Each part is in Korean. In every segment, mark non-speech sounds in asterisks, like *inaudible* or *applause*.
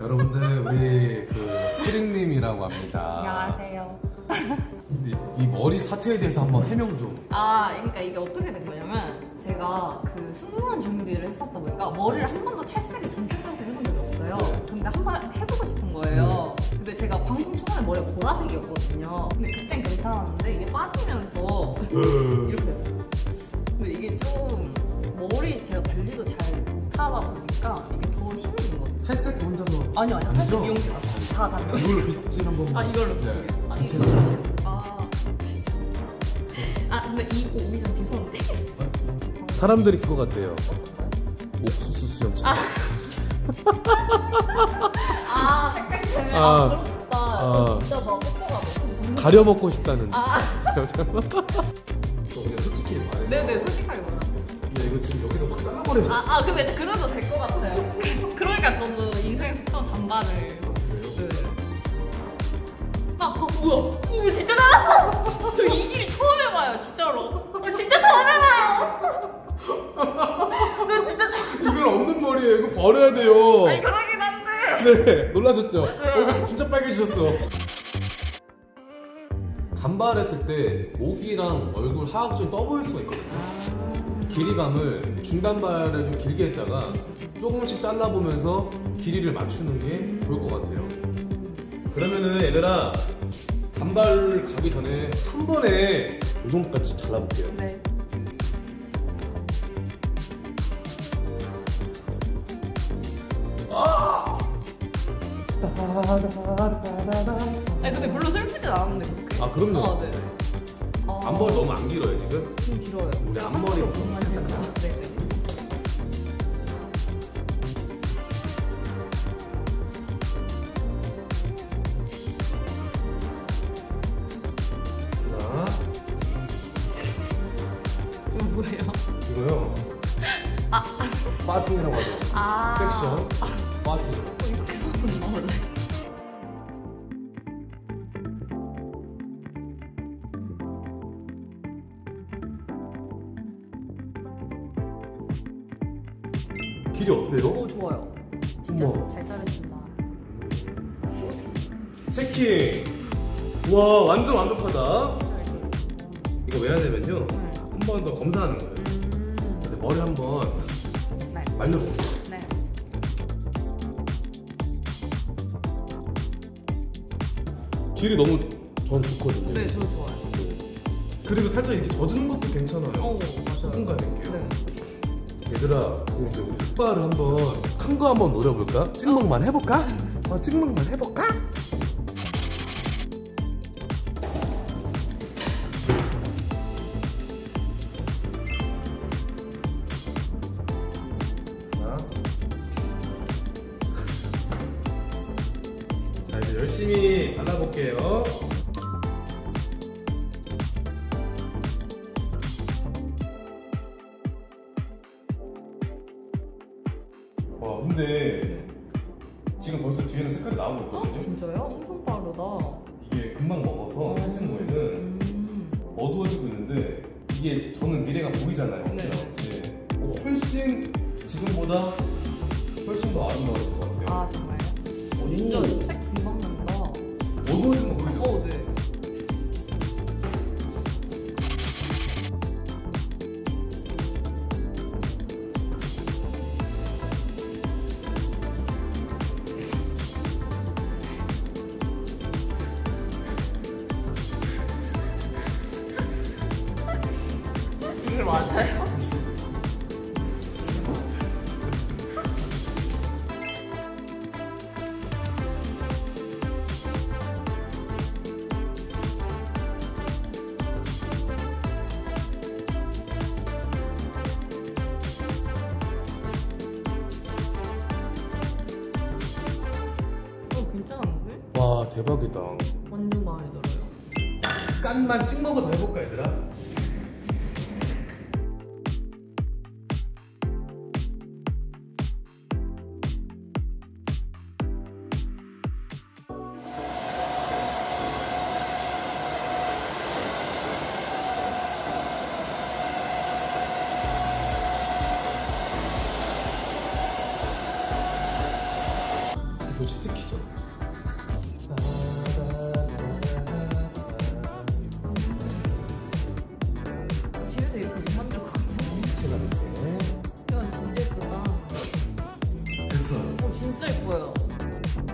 여러분들 우리 그 푸딩님이라고 합니다. 안녕하세요. 이, 이 머리 사태에 대해서 한번 해명 좀. 아, 그러니까 이게 어떻게 된 거냐면 제가 그 승무원 준비를 했었다 보니까 머리를 한 번도 탈색을 전체적으로 해본 적이 없어요. 네. 근데 한 번 해보고 싶은 거예요. 근데 제가 방송 초반에 머리가 보라색이었거든요. 근데 그땐 괜찮았는데 이게 빠지면서 이렇게 됐어요. 근데 이게 좀 머리 제가 관리도 잘 못하다 보니까 이게 더 심해진 것 같아요. 탈색도 혼자서. 아니요, 아니요. 아니죠? 사실 미용실 가서 다다 미용실. 이걸로 빗질 한번. 아 이걸로 네. 아니, 전체적으로. 아. 아 근데 이 옷이 좀 비싼데 사람들이 그거 같대요. 옥수수 수염치. 아 색깔 때문에 아. 아, 그렇다 아. 진짜 나 뽀뽀가 너무 가려 먹고 싶다는. 아저 그냥 솔직히 말해서. 네네 솔직하게 야, 이거 지금 여기서 확 잘라버리면. 아, 아 근데 그래도 될 것 같아요 그러니까 저도 인생에서 처음 단발을 네. 아 어, 뭐야 어, 진짜 나왔어 저 이길 처음 해봐요 진짜로 어, 진짜 처음 해봐요 나 진짜 처음 이건 없는 머리예요. 이거 버려야 돼요. 아니 그러긴 한데 네, 놀라셨죠? 얼굴 진짜 빨개지셨어. 단발했을 때 목이랑 얼굴 하악점이 떠보일 수가 있거든요. 길이감을 중단발을 좀 길게 했다가 조금씩 잘라보면서 길이를 맞추는 게 좋을 것 같아요. 그러면은 얘들아 단발 가기 전에 한 번에 이 정도까지 잘라볼게요. 네 아니 근데 별로 슬프진 않았는데 그렇게 아 그럼요. 어, 네. 어, 앞머리 너무 안 길어요 지금? 좀 길어요. 우리 제가 앞머리 엄청 너무 살짝. 네, 네. 이거 뭐예요? 이거요. 파팅이라고 하죠. 아. 길이 어때요? 오 좋아요. 진짜 어머. 잘 자르신다. 체킹. 와 완전 완벽하다. 이거 왜 되면요. 음. 한번 더 검사하는 거예요. 음. 이제 머리 한번 네. 말려볼게요. 네. 길이 너무 전 좋거든요. 네, 저 좋아요. 그리고 살짝 이렇게 젖은 것도 괜찮아요. 어, 맞아요. 소금간 할게요. 네. 얘들아, 그럼 이제 우리 흑발을 한번 큰 거 한번 노려볼까? 찍먹만 해볼까? 어, 찍먹만 해볼까? 자. 자, 이제 열심히 발라볼게요. 와, 근데 지금 벌써 뒤에는 색깔이 나오고 어? 있거든요. 진짜요? 엄청 빠르다. 이게 금방 먹어서 탈색 모에는 음. 어두워지고 있는데 이게 저는 미래가 보이잖아요. 네. 어, 훨씬 지금보다 훨씬 더 아름다워 이게 맞아요? 어, 괜찮은데? 와 대박이다. 완전 마음에 들어요. 깐만 찍먹어 더 해볼까 얘들아?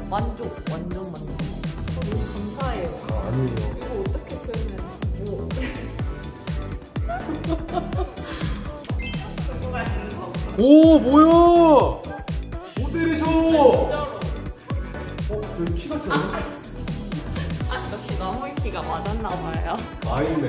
만족, 완전 만족. 어, 너무 감사해요. 아, 아니에요. 이거 어떻게 표현해야 돼? 뭐. *laughs* 오 뭐야? 모델이셔. 어 저희 키가 작아. 아, 역시 나무의 키가 맞았나 봐요. 아이네.